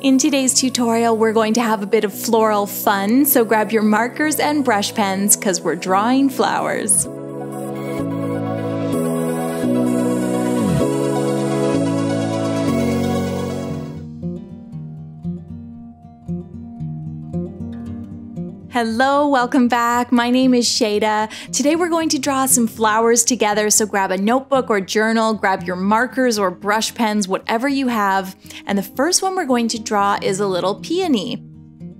In today's tutorial, we're going to have a bit of floral fun, so grab your markers and brush pens because we're drawing flowers. Hello, welcome back. My name is Shayda. Today we're going to draw some flowers together, so grab a notebook or journal, grab your markers or brush pens, whatever you have. And the first one we're going to draw is a little peony.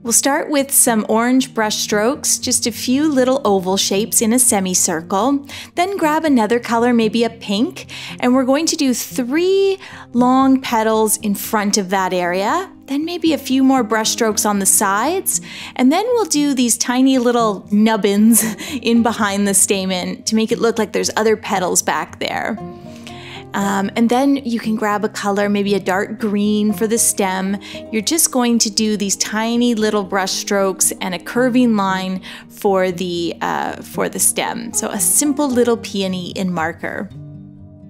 We'll start with some orange brush strokes, just a few little oval shapes in a semicircle. Then grab another color, maybe a pink, and we're going to do three long petals in front of that area then maybe a few more brush strokes on the sides, and then we'll do these tiny little nubbins in behind the stamen to make it look like there's other petals back there. Um, and then you can grab a color, maybe a dark green for the stem. You're just going to do these tiny little brush strokes and a curving line for the, uh, for the stem. So a simple little peony in marker.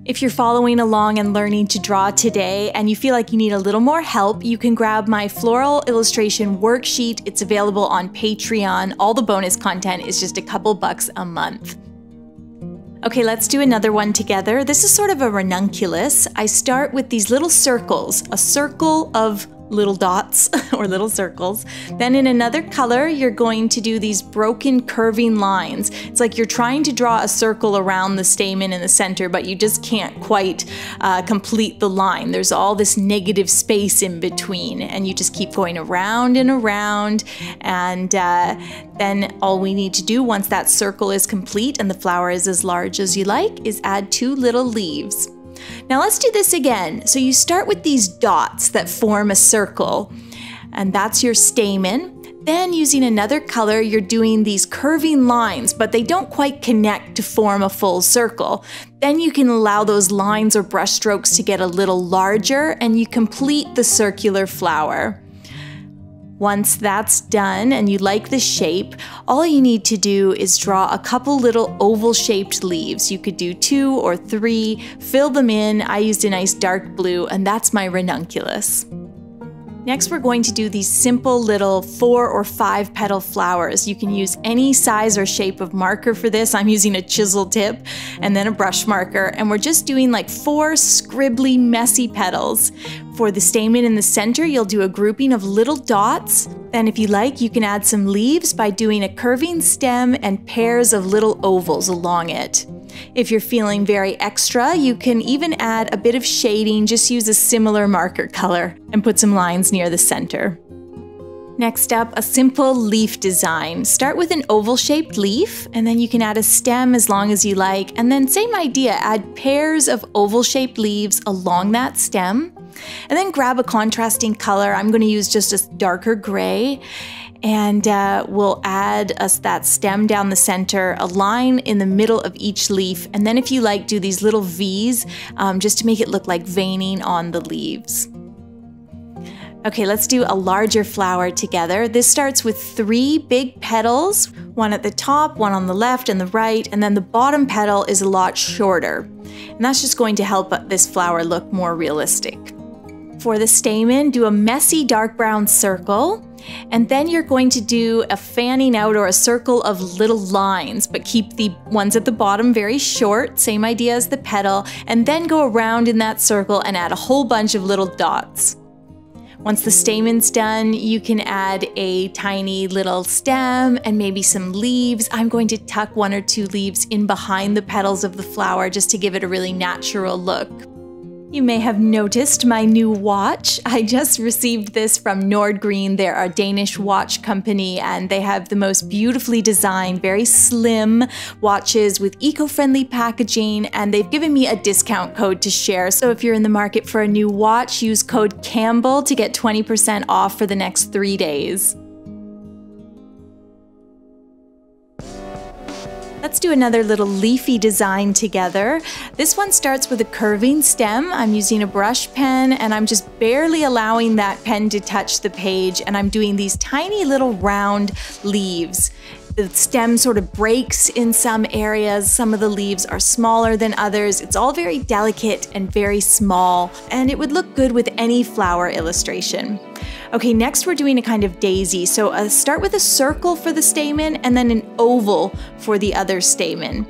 If you're following along and learning to draw today and you feel like you need a little more help, you can grab my floral illustration worksheet. It's available on Patreon. All the bonus content is just a couple bucks a month. Okay, let's do another one together. This is sort of a ranunculus. I start with these little circles, a circle of little dots or little circles. Then in another color, you're going to do these broken curving lines. It's like you're trying to draw a circle around the stamen in the center, but you just can't quite uh, complete the line. There's all this negative space in between, and you just keep going around and around. And uh, then all we need to do once that circle is complete and the flower is as large as you like is add two little leaves. Now let's do this again. So you start with these dots that form a circle, and that's your stamen. Then using another color, you're doing these curving lines, but they don't quite connect to form a full circle. Then you can allow those lines or brush strokes to get a little larger and you complete the circular flower. Once that's done and you like the shape, all you need to do is draw a couple little oval shaped leaves. You could do two or three, fill them in. I used a nice dark blue, and that's my ranunculus. Next, we're going to do these simple little four or five petal flowers. You can use any size or shape of marker for this. I'm using a chisel tip and then a brush marker, and we're just doing like four scribbly, messy petals. For the stamen in the center, you'll do a grouping of little dots. Then if you like, you can add some leaves by doing a curving stem and pairs of little ovals along it. If you're feeling very extra, you can even add a bit of shading, just use a similar marker color and put some lines near the center. Next up, a simple leaf design. Start with an oval shaped leaf, and then you can add a stem as long as you like. And then, same idea, add pairs of oval shaped leaves along that stem. And then grab a contrasting color. I'm going to use just a darker gray. And uh, we'll add us that stem down the center, a line in the middle of each leaf. And then, if you like, do these little V's um, just to make it look like veining on the leaves. Okay, let's do a larger flower together. This starts with three big petals, one at the top, one on the left and the right, and then the bottom petal is a lot shorter. And that's just going to help this flower look more realistic. For the stamen, do a messy dark brown circle, and then you're going to do a fanning out or a circle of little lines, but keep the ones at the bottom very short, same idea as the petal, and then go around in that circle and add a whole bunch of little dots. Once the stamen's done, you can add a tiny little stem and maybe some leaves. I'm going to tuck one or two leaves in behind the petals of the flower just to give it a really natural look. You may have noticed my new watch. I just received this from Nordgreen. They're a Danish watch company and they have the most beautifully designed, very slim watches with eco friendly packaging. And they've given me a discount code to share. So if you're in the market for a new watch, use code Campbell to get 20% off for the next three days. Let's do another little leafy design together. This one starts with a curving stem. I'm using a brush pen and I'm just barely allowing that pen to touch the page and I'm doing these tiny little round leaves. The stem sort of breaks in some areas. Some of the leaves are smaller than others. It's all very delicate and very small, and it would look good with any flower illustration. Okay, next we're doing a kind of daisy. So uh, start with a circle for the stamen and then an oval for the other stamen.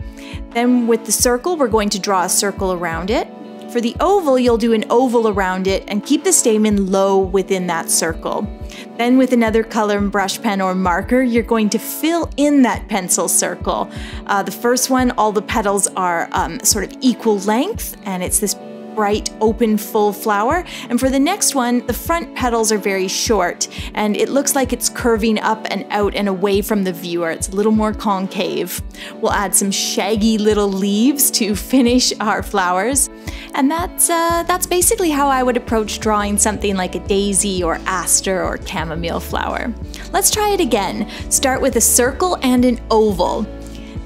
Then with the circle, we're going to draw a circle around it. For the oval, you'll do an oval around it and keep the stamen low within that circle. Then with another color and brush pen or marker, you're going to fill in that pencil circle. Uh, the first one, all the petals are um, sort of equal length and it's this bright, open, full flower. And for the next one, the front petals are very short and it looks like it's curving up and out and away from the viewer. It's a little more concave. We'll add some shaggy little leaves to finish our flowers. And that's, uh, that's basically how I would approach drawing something like a daisy or aster or chamomile flower. Let's try it again. Start with a circle and an oval.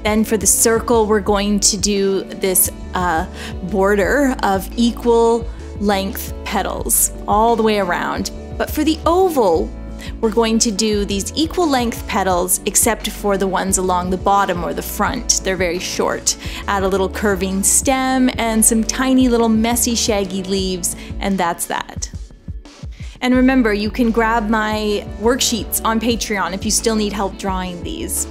Then for the circle, we're going to do this uh, border of equal length petals all the way around. But for the oval, we're going to do these equal length petals except for the ones along the bottom or the front. They're very short. Add a little curving stem and some tiny little messy shaggy leaves and that's that. And remember, you can grab my worksheets on Patreon if you still need help drawing these.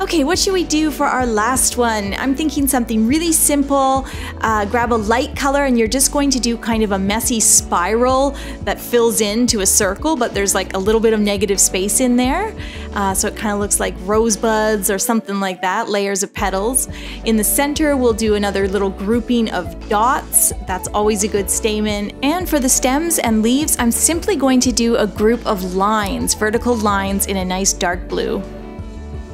Okay, what should we do for our last one? I'm thinking something really simple. Uh, grab a light color and you're just going to do kind of a messy spiral that fills into a circle, but there's like a little bit of negative space in there. Uh, so it kind of looks like rosebuds or something like that, layers of petals. In the center, we'll do another little grouping of dots. That's always a good stamen. And for the stems and leaves, I'm simply going to do a group of lines, vertical lines in a nice dark blue.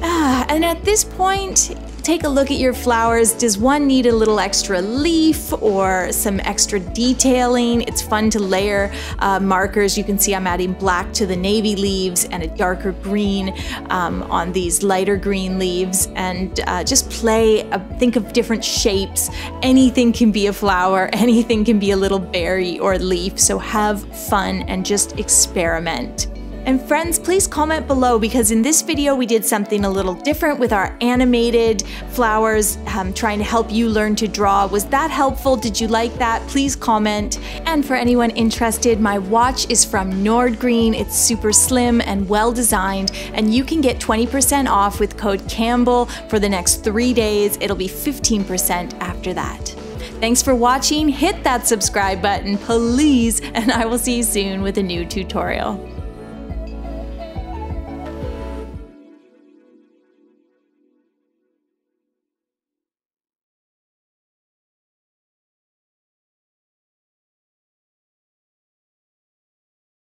Ah, and at this point, take a look at your flowers. Does one need a little extra leaf or some extra detailing? It's fun to layer uh, markers. You can see I'm adding black to the navy leaves and a darker green um, on these lighter green leaves and uh, just play, uh, think of different shapes. Anything can be a flower, anything can be a little berry or leaf. So have fun and just experiment. And friends, please comment below because in this video we did something a little different with our animated flowers, um, trying to help you learn to draw. Was that helpful? Did you like that? Please comment. And for anyone interested, my watch is from Nordgreen. It's super slim and well designed, and you can get 20% off with code Campbell for the next three days. It'll be 15% after that. Thanks for watching. Hit that subscribe button, please, and I will see you soon with a new tutorial.